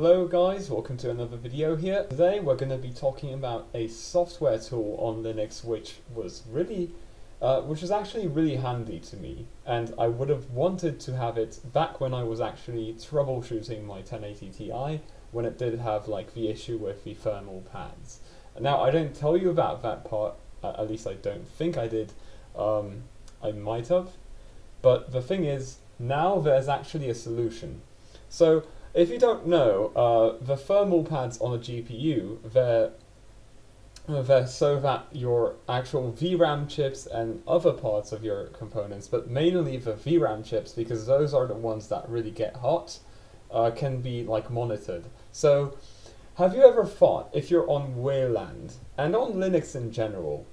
Hello guys, welcome to another video here. Today we're going to be talking about a software tool on Linux which was really, uh, which is actually really handy to me and I would have wanted to have it back when I was actually troubleshooting my 1080 Ti when it did have like the issue with the thermal pads. Now I don't tell you about that part, at least I don't think I did, um, I might have, but the thing is now there's actually a solution. So if you don't know, uh, the thermal pads on a GPU, they're, they're so that your actual VRAM chips and other parts of your components, but mainly the VRAM chips, because those are the ones that really get hot, uh, can be like monitored. So have you ever thought, if you're on Wayland, and on Linux in general,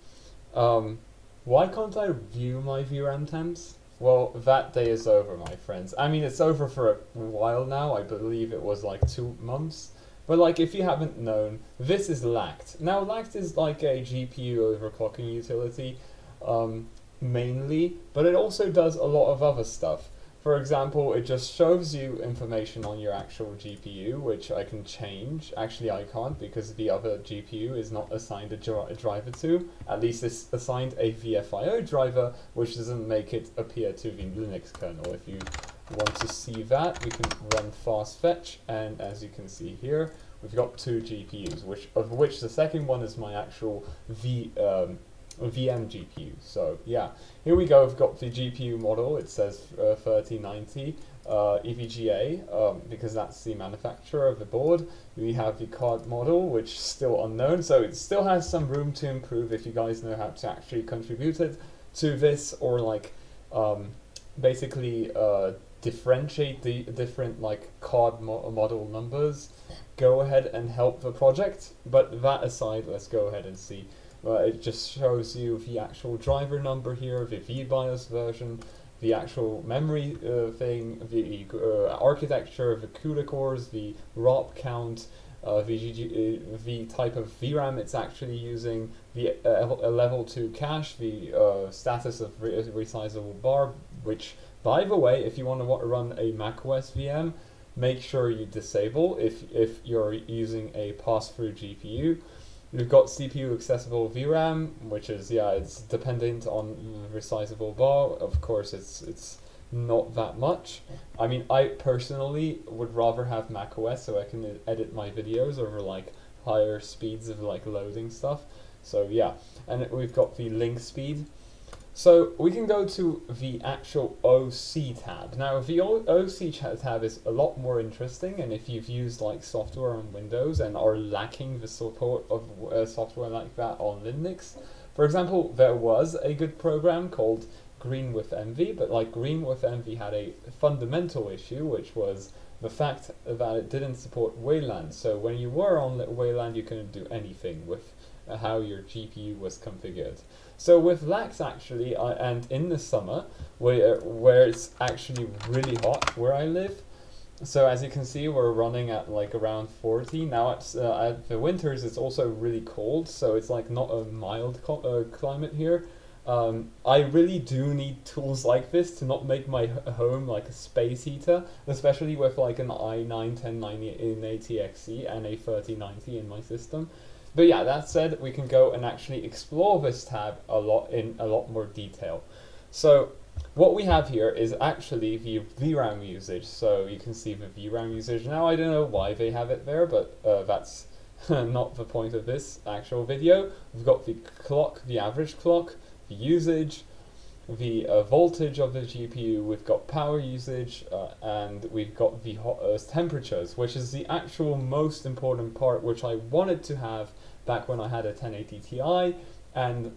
um, why can't I view my VRAM temps? Well, that day is over, my friends. I mean, it's over for a while now. I believe it was like two months. But like, if you haven't known, this is Lact. Now, Lact is like a GPU overclocking utility, um, mainly, but it also does a lot of other stuff. For example, it just shows you information on your actual GPU, which I can change. Actually, I can't because the other GPU is not assigned a, dri driver to. At least it's assigned a VFIO driver, which doesn't make it appear to the Linux kernel. If you want to see that, we can run Fastfetch, and as you can see here, we've got two GPUs, which of which the second one is my actual V um, VM GPU. So yeah, here we go. We've got the GPU model. It says uh, 3090 uh, EVGA um, because that's the manufacturer of the board. We have the card model, which is still unknown. So it still has some room to improve if you guys know how to actually contribute it to this or like um, basically uh, differentiate the different like card mo model numbers. Go ahead and help the project. But that aside, let's go ahead and see uh, it just shows you the actual driver number here, the VBIOS version, the actual memory uh, thing, the uh, architecture, of the CUDA cores, the ROP count, uh, the, GG, uh, the type of VRAM it's actually using, the uh, level 2 cache, the uh, status of re resizable bar, which, by the way, if you want to run a macOS VM, make sure you disable if, if you're using a pass-through GPU. We've got CPU accessible VRAM, which is yeah, it's dependent on resizable bar. Of course, it's it's not that much. I mean, I personally would rather have macOS so I can edit my videos over like higher speeds of like loading stuff. So yeah, and we've got the link speed. So we can go to the actual OC tab. Now the OC tab is a lot more interesting and if you've used like software on Windows and are lacking the support of uh, software like that on Linux, for example, there was a good program called Green with Envy, but like Green with Envy had a fundamental issue which was the fact that it didn't support Wayland. So when you were on Wayland you couldn't do anything with how your GPU was configured. So with Lact actually, and in the summer, where, where it's actually really hot where I live, so as you can see, we're running at like around 40. Now it's, uh, at the winters, it's also really cold, so it's like not a mild uh, climate here. Um, I really do need tools like this to not make my home like a space heater, especially with like an i9-1090 in ATXE and a 3090 in my system. But yeah, that said, we can go and actually explore this tab a lot in a lot more detail. So what we have here is actually the VRAM usage. So you can see the VRAM usage. Now I don't know why they have it there, but uh, that's not the point of this actual video. We've got the clock, the average clock, the usage, the uh, voltage of the GPU, we've got power usage, uh, and we've got the hot uh, temperatures, which is the actual most important part, which I wanted to have back when I had a 1080 Ti, and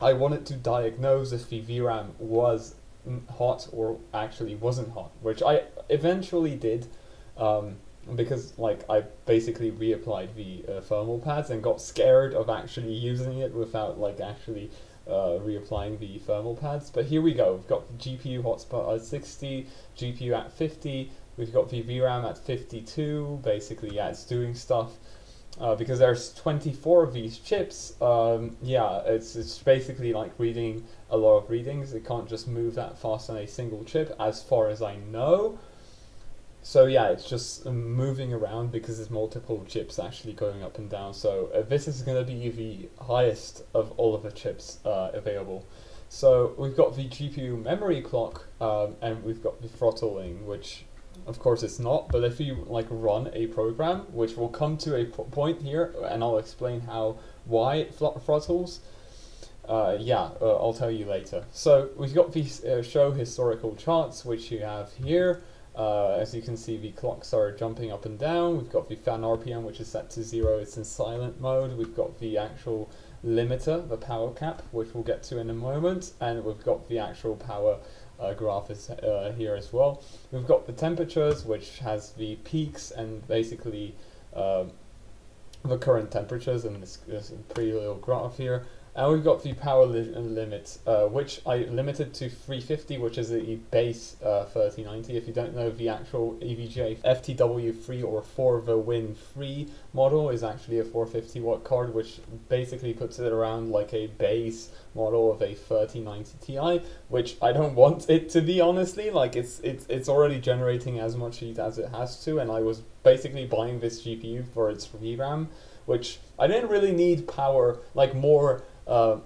I wanted to diagnose if the VRAM was hot or actually wasn't hot, which I eventually did, um, because like I basically reapplied the uh, thermal pads and got scared of actually using it without like actually uh, reapplying the thermal pads. But here we go. We've got the GPU hotspot at 60, GPU at 50. We've got the VRAM at 52. Basically, yeah, it's doing stuff. Uh, because there's 24 of these chips, um, yeah, it's, it's basically like reading a lot of readings. It can't just move that fast on a single chip, as far as I know. so yeah, it's just moving around because there's multiple chips actually going up and down. So uh, this is going to be the highest of all of the chips uh, available. So we've got the GPU memory clock, um, and we've got the throttling, which of course it's not. But if you like run a program, which will come to a point here, and I'll explain how why it throttles. Uh, yeah, uh, I'll tell you later. So we've got these uh, show historical charts, which you have here. Uh, as you can see, the clocks are jumping up and down. We've got the fan RPM, which is set to zero. It's in silent mode. We've got the actual limiter, the power cap, which we'll get to in a moment. And we've got the actual power graph is uh, here as well. We've got the temperatures, which has the peaks and basically uh, the current temperatures in this, this pretty little graph here. And we've got the power li limit, uh, which I limited to 350, which is the base uh, 3090. If you don't know, the actual EVGA FTW3 or 4 the Win 3 model is actually a 450 watt card, which basically puts it around like a base model of a 3090 Ti, which I don't want it to be honestly. Like it's it's it's already generating as much heat as it has to, and I was basically buying this GPU for its VRAM, which I didn't really need power like more uh,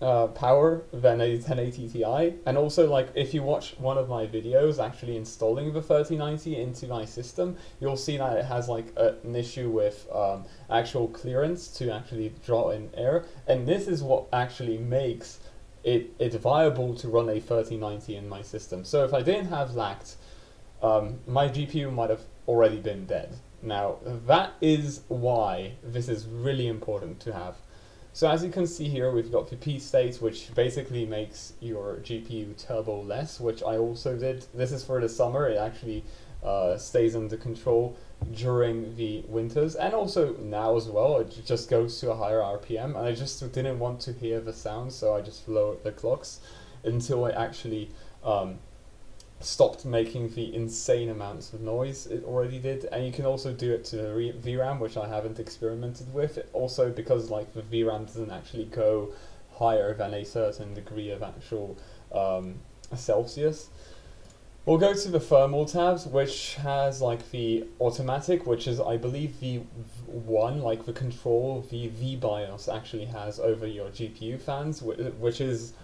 uh, power than a 1080 Ti. And also, like, if you watch one of my videos actually installing the 3090 into my system, you'll see that it has like a, an issue with um, actual clearance to actually draw in air. And this is what actually makes it, it viable to run a 3090 in my system. So if I didn't have LACT, um, my GPU might have already been dead. Now, that is why this is really important to have so as you can see here, we've got the P state, which basically makes your GPU turbo less, which I also did. This is for the summer. It actually uh, stays under control during the winters and also now as well. It just goes to a higher RPM, and I just didn't want to hear the sound, so I just lowered the clocks until I actually um, stopped making the insane amounts of noise it already did and you can also do it to VRAM which I haven't experimented with also because like the VRAM doesn't actually go higher than a certain degree of actual um, Celsius. We'll go to the thermal tabs, which has like the automatic, which is I believe the one, like the control the V BIOS actually has over your GPU fans, which is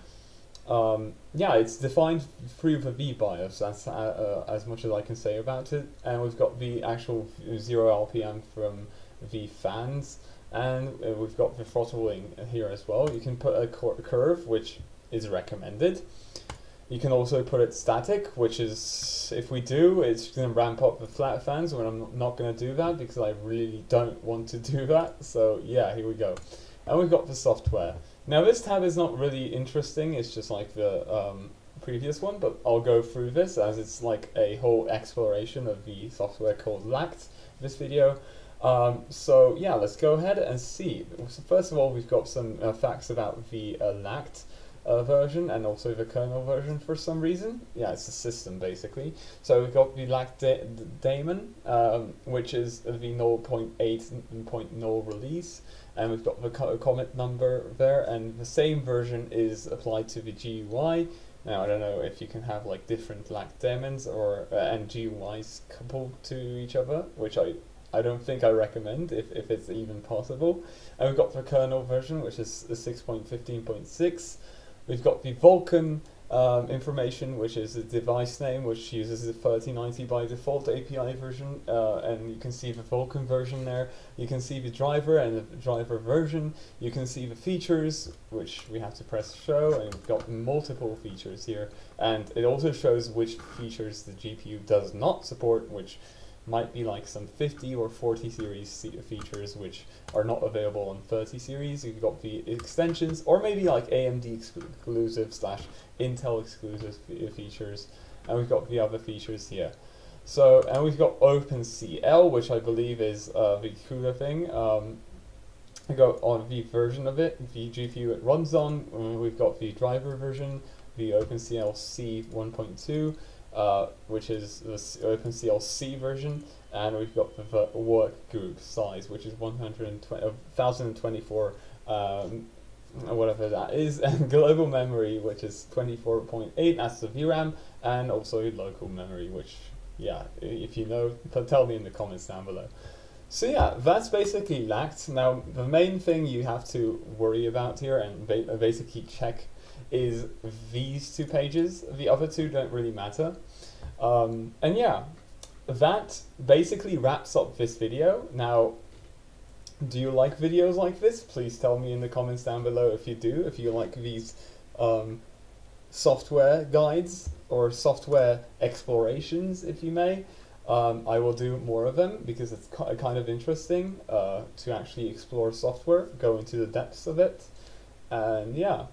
um, yeah, it's defined through the V BIOS. That's uh, uh, as much as I can say about it. And we've got the actual zero RPM from the fans, and uh, we've got the throttling here as well. You can put a curve, which is recommended. You can also put it static, which is, if we do, it's going to ramp up the flat fans, when I'm not going to do that because I really don't want to do that. So yeah, here we go. And we've got the software. Now this tab is not really interesting, it's just like the um, previous one, but I'll go through this as it's like a whole exploration of the software called LACT, this video. Um, so yeah, let's go ahead and see. So first of all, we've got some uh, facts about the uh, LACT uh, version and also the kernel version for some reason. Yeah, it's a system basically. So we've got the LACT da daemon, um, which is the 0.8.0 release and we've got the co commit number there, and the same version is applied to the GUI. Now I don't know if you can have like different LACT daemons or uh, and GUIs coupled to each other, which I I don't think I recommend if, if it's even possible. And we've got the kernel version, which is the 6.15.6. We've got the Vulkan um, information, which is the device name, which uses the 3090 by default API version, uh, and you can see the Vulkan version there. You can see the driver and the driver version. You can see the features, which we have to press show, and we've got multiple features here. And it also shows which features the GPU does not support, which might be like some 50 or 40 series features which are not available on 30 series. You've got the extensions, or maybe like AMD exclusive slash Intel exclusive features, and we've got the other features here. So, and we've got OpenCL, which I believe is uh, the cooler thing. Um, we got on the version of it, the GPU it runs on. Uh, we've got the driver version, the OpenCL C 1.2, uh, which is the OpenCL C version, and we've got the work group size, which is 1,024 um, whatever that is, and global memory, which is 24.8, that's the VRAM, and also local memory, which yeah, if you know, tell me in the comments down below. So yeah, that's basically Lact. Now, the main thing you have to worry about here and ba basically check is these two pages. The other two don't really matter. Um, and yeah, that basically wraps up this video. Now, do you like videos like this? Please tell me in the comments down below if you do, if you like these um, software guides or software explorations, if you may. Um, I will do more of them because it's kind of interesting uh, to actually explore software, go into the depths of it, and yeah.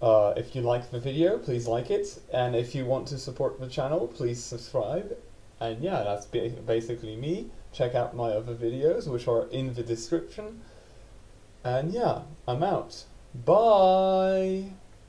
Uh, if you like the video, please like it, and if you want to support the channel, please subscribe. And yeah, that's basically me. Check out my other videos, which are in the description. And yeah, I'm out. Bye!